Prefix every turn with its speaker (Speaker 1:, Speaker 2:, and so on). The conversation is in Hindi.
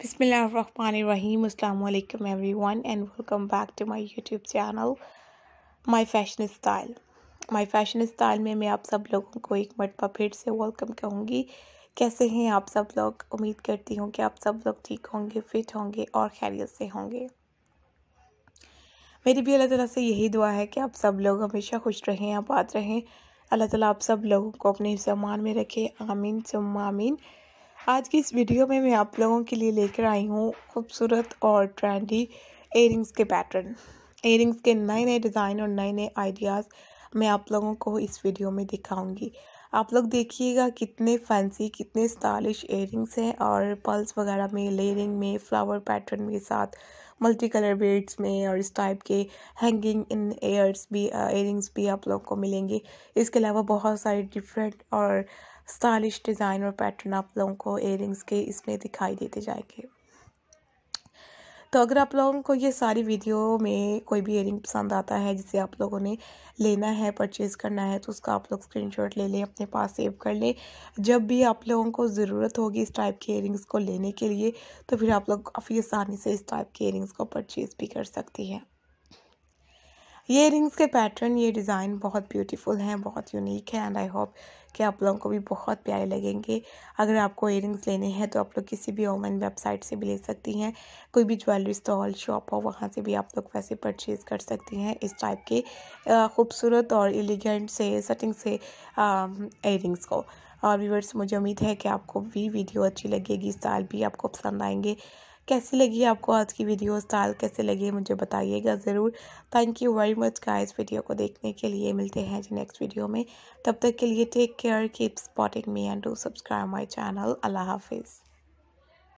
Speaker 1: Bismillahirrahmanirrahim. Assalamu alaikum everyone and welcome back to my YouTube channel My Fashion Style. My Fashion में मैं आप सब लोगों को एक मरतबा फिर से वेलकम कहूँगी। कैसे हैं आप सब लोग? उम्मीद करती हूँ कि आप सब लोग ठीक होंगे, फिट होंगे और खैरियत से होंगे। मेरी भी अल्लाह ताला से यही दुआ है कि आप सब लोग हमेशा खुश रहें, आबाद रहें। अल्लाह ताला आप सब लोगों को अपने सम्मान में रखे। आमीन, सुम्मा आमीन। आज की इस वीडियो में मैं आप लोगों के लिए लेकर आई हूँ खूबसूरत और ट्रेंडी एयरिंग्स के पैटर्न एयरिंग्स के नए नए डिज़ाइन और नए नए आइडियाज़ मैं आप लोगों को इस वीडियो में दिखाऊँगी। आप लोग देखिएगा कितने फैंसी कितने स्टाइलिश एयरिंग्स हैं और पल्स वगैरह में लेयरिंग में फ्लावर पैटर्न के साथ मल्टी कलर बेड्स में और इस टाइप के हैंगिंग इन एयर्स भी एयरिंग्स भी आप लोग को मिलेंगे। इसके अलावा बहुत सारे डिफरेंट और स्टाइलिश डिज़ाइन और पैटर्न आप लोगों को एयरिंग्स के इसमें दिखाई देते जाएँगे। तो अगर आप लोगों को ये सारी वीडियो में कोई भी एयरिंग पसंद आता है, जिसे आप लोगों ने लेना है परचेज़ करना है तो उसका आप लोग स्क्रीनशॉट ले लें, अपने पास सेव कर लें। जब भी आप लोगों को ज़रूरत होगी इस टाइप के एयरिंग्स को लेने के लिए तो फिर आप लोग काफ़ी आसानी से इस टाइप के एयरिंग्स को परचेज़ भी कर सकती हैं। ये रिंग्स के पैटर्न ये डिज़ाइन बहुत ब्यूटीफुल हैं, बहुत यूनिक है एंड आई होप कि आप लोगों को भी बहुत प्यारे लगेंगे। अगर आपको इयरिंग्स लेने हैं तो आप लोग किसी भी ऑनलाइन वेबसाइट से भी ले सकती हैं। कोई भी ज्वेलरी स्टॉल शॉप हो, वहाँ से भी आप लोग वैसे परचेज़ कर सकती हैं इस टाइप के खूबसूरत और एलिगेंट से सेटिंग से इयरिंग्स को। और व्यूवर्स मुझे उम्मीद है कि आपको भी वीडियो अच्छी लगेगी स्टाइल भी आपको पसंद आएँगे। कैसी लगी आपको आज की वीडियो स्टाइल कैसे लगी मुझे बताइएगा ज़रूर। थैंक यू वेरी मच का इस वीडियो को देखने के लिए। मिलते हैं जी नेक्स्ट वीडियो में। तब तक के लिए take care keep spotting me and to subscribe my channel अल्लाह हाफिज़।